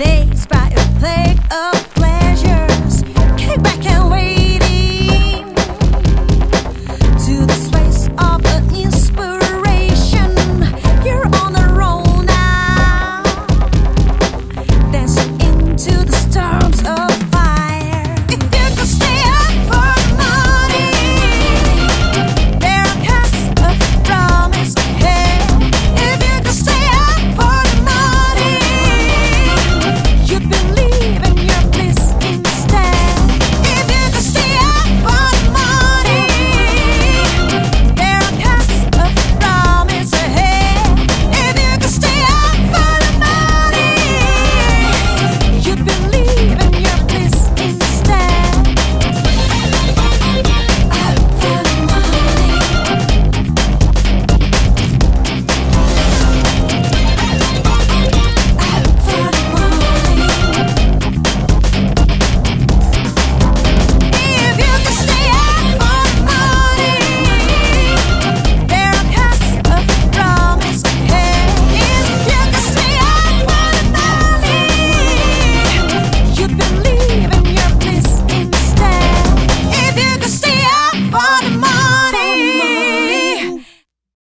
They spy